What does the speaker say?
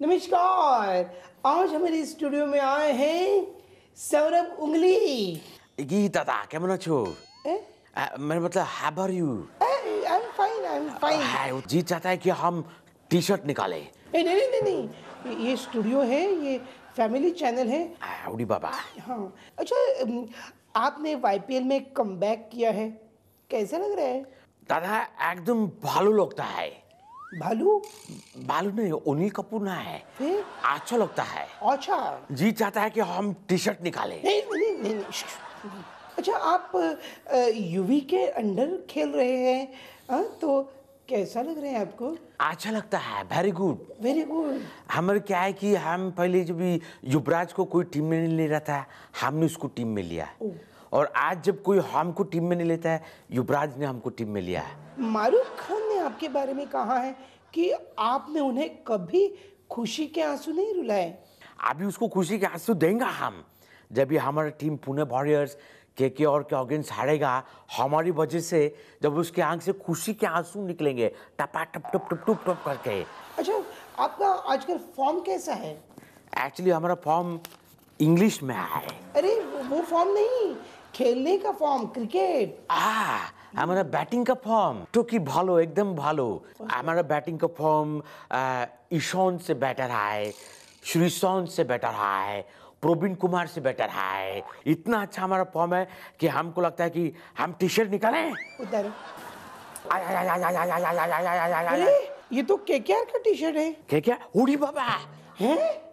नमस्कार आज हमारे स्टूडियो में आए हैं सौरभ उंगली কি দাদা কেমন আছো ए? আহ, মানে मतलब how are you I am fine I am fine है जी चाहता है कि हम टी शर्ट निकाले नहीं नहीं नहीं नहीं ये स्टूडियो है ये फैमिली चैनल है उड़ी बाबा हाँ अच्छा अम, आपने वाईपीएल में कम किया है कैसा लग रहा है दादा एकदम भालू लगता है भालू? भालू नहीं अनिल कपूर ना है। फिर? अच्छा लगता है। अच्छा जी चाहता है कि हम टी शर्ट निकाले। नहीं नहीं नहीं, नहीं। अच्छा आप यूवी के अंडर खेल रहे हैं हाँ, तो कैसा लग रहा है आपको? अच्छा लगता है वेरी गुड वेरी गुड हमारे क्या है कि हम पहले जब भी युवराज को कोई टीम में नहीं ले रहा था हमने उसको टीम में लिया। और आज जब कोई हमको टीम में नहीं लेता है युवराज ने हमको टीम में लिया है। मारूफ खान आपके बारे में कहा है कि आपने उन्हें कभी खुशी के आँसू नहीं रुलाए? अभी उसको खुशी के आँसू देंगे हम। जब भी हमारा टीम पुणे वॉरियर्स के के और के अगेंस्ट हारेगा हमारी वजह से जब उसके आँख से खुशी के आँसू निकलेंगे टपा टप टप टप टप टप करके। अच्छा आपका आजकल फॉर्म कैसा है? एक्चुअली हमारा फॉर्म इंग्लिश में है। अरे वो- वो फॉर्म नहीं खेलने का फॉर्म क्रिकेट आ हमारा बैटिंग का फॉर्म तो कि भालो एकदम भालो हमारा बैटिंग का फॉर्म ईशान से बेटर है श्रीशान से बेटर है प्रवीण कुमार से बेटर है इतना अच्छा हमारा फॉर्म है कि हमको लगता है कि हम टी शर्ट निकालें उधर ये तो के का टी शर्ट है के क्या उड़ी बाबा है